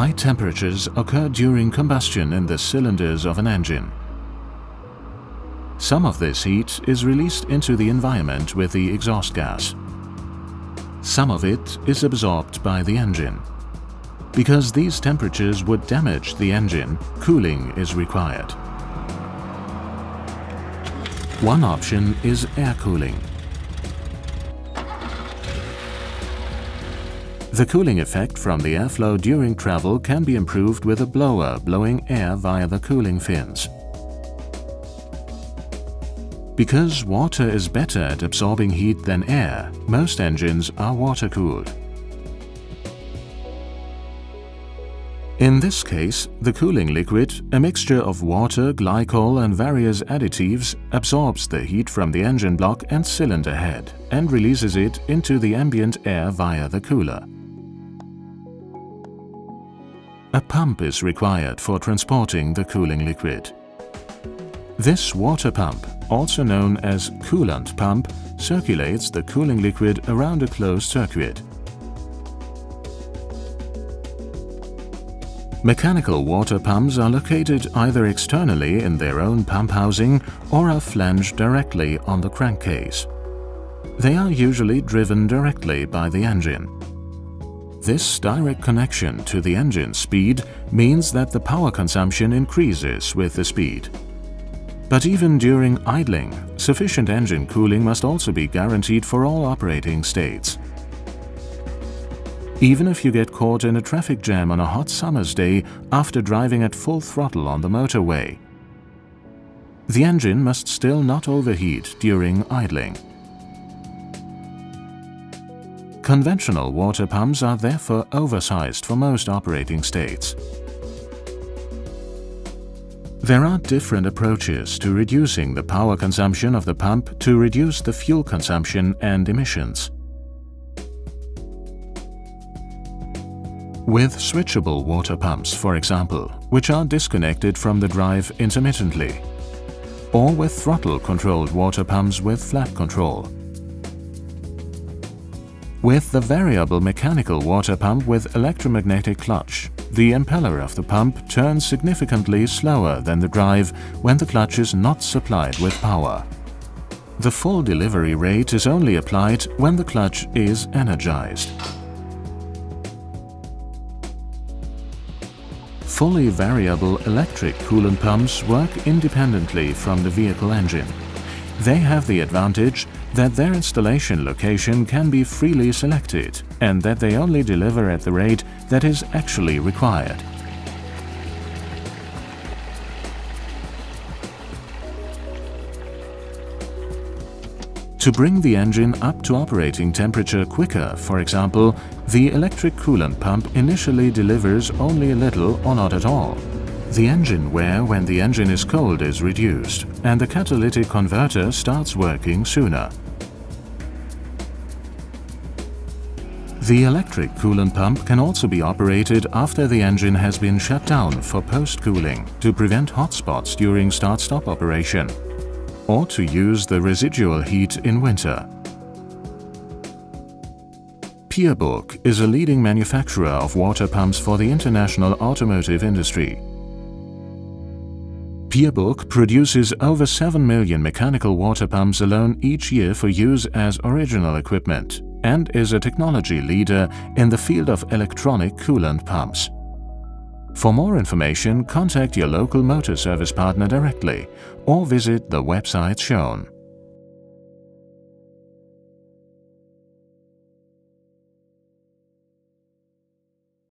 High temperatures occur during combustion in the cylinders of an engine. Some of this heat is released into the environment with the exhaust gas. Some of it is absorbed by the engine. Because these temperatures would damage the engine, cooling is required. One option is air cooling. The cooling effect from the airflow during travel can be improved with a blower blowing air via the cooling fins. Because water is better at absorbing heat than air, most engines are water-cooled. In this case, the cooling liquid, a mixture of water, glycol and various additives, absorbs the heat from the engine block and cylinder head and releases it into the ambient air via the cooler. A pump is required for transporting the cooling liquid. This water pump, also known as coolant pump, circulates the cooling liquid around a closed circuit. Mechanical water pumps are located either externally in their own pump housing or are flanged directly on the crankcase. They are usually driven directly by the engine. This direct connection to the engine speed means that the power consumption increases with the speed. But even during idling, sufficient engine cooling must also be guaranteed for all operating states. Even if you get caught in a traffic jam on a hot summer's day after driving at full throttle on the motorway. The engine must still not overheat during idling. Conventional water pumps are therefore oversized for most operating states. There are different approaches to reducing the power consumption of the pump to reduce the fuel consumption and emissions. With switchable water pumps, for example, which are disconnected from the drive intermittently. Or with throttle-controlled water pumps with flat control. With the variable mechanical water pump with electromagnetic clutch, the impeller of the pump turns significantly slower than the drive when the clutch is not supplied with power. The full delivery rate is only applied when the clutch is energized. Fully variable electric coolant pumps work independently from the vehicle engine. They have the advantage that their installation location can be freely selected and that they only deliver at the rate that is actually required. To bring the engine up to operating temperature quicker, for example, the electric coolant pump initially delivers only a little or not at all. The engine wear when the engine is cold is reduced and the catalytic converter starts working sooner. The electric coolant pump can also be operated after the engine has been shut down for post-cooling to prevent hot spots during start-stop operation or to use the residual heat in winter. Pierburg is a leading manufacturer of water pumps for the international automotive industry. Pierburg produces over 7 million mechanical water pumps alone each year for use as original equipment and is a technology leader in the field of electronic coolant pumps. For more information, contact your local Motorservice partner directly or visit the website shown.